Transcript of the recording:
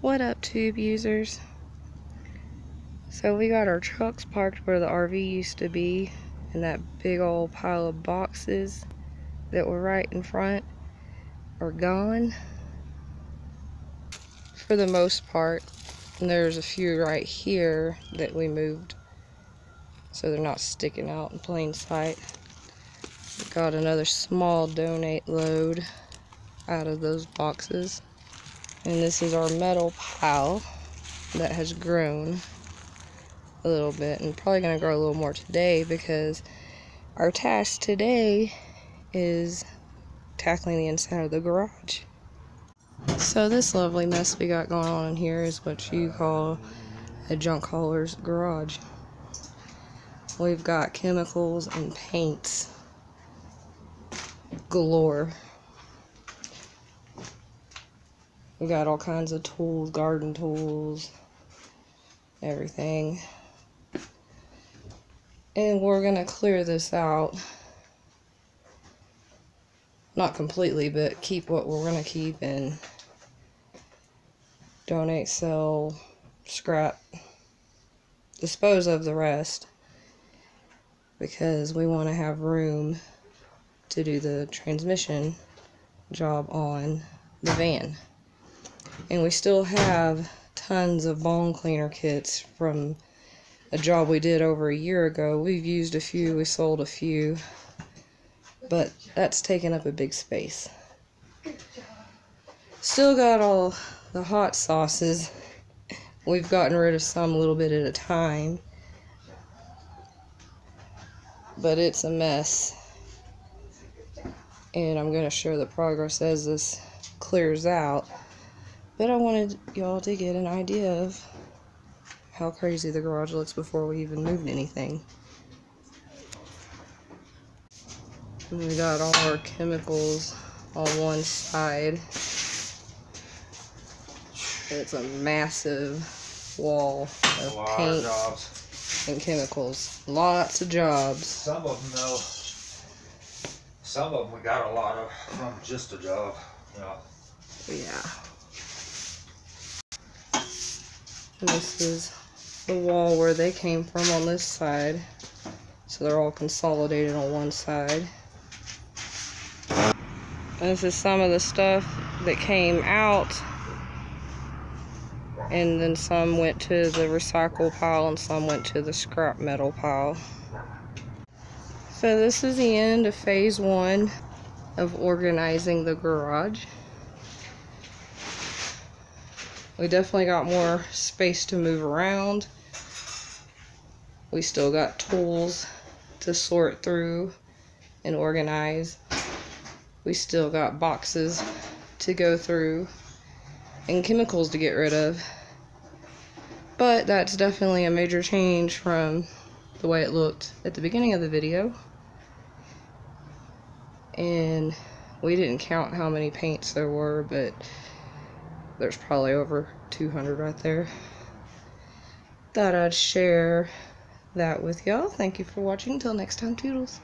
What up, tube users? So we got our trucks parked where the RV used to be, and that big old pile of boxes that were right in front are gone for the most part. And there's a few right here that we moved so they're not sticking out in plain sight. Got another small donate load out of those boxes. And this is our metal pile that has grown a little bit and probably going to grow a little more today because our task today is tackling the inside of the garage. So this lovely mess we got going on in here is what you call a junk hauler's garage. We've got chemicals and paints galore. We got all kinds of tools, garden tools, everything. And we're going to clear this out. Not completely, but keep what we're going to keep and donate, sell, scrap, dispose of the rest. Because we want to have room to do the transmission job on the van. And we still have tons of bone cleaner kits from a job we did over a year ago. We've used a few, we sold a few, but that's taken up a big space. Still got all the hot sauces. We've gotten rid of some a little bit at a time, but it's a mess. And I'm going to show the progress as this clears out. But I wanted y'all to get an idea of how crazy the garage looks before we even moved anything. And we got all our chemicals on one side. It's a massive wall of paint of and chemicals. Lots of jobs. Some of them, though, some of them we got a lot of from just a job. Yeah. Yeah. This is the wall where they came from on this side. So they're all consolidated on one side. This is some of the stuff that came out. And then some went to the recycle pile and some went to the scrap metal pile. So this is the end of phase one of organizing the garage. We definitely got more space to move around. We still got tools to sort through and organize. We still got boxes to go through and chemicals to get rid of. But that's definitely a major change from the way it looked at the beginning of the video. And we didn't count how many paints there were, but there's probably over 200 right there. Thought I'd share that with y'all. Thank you for watching. Until next time, toodles.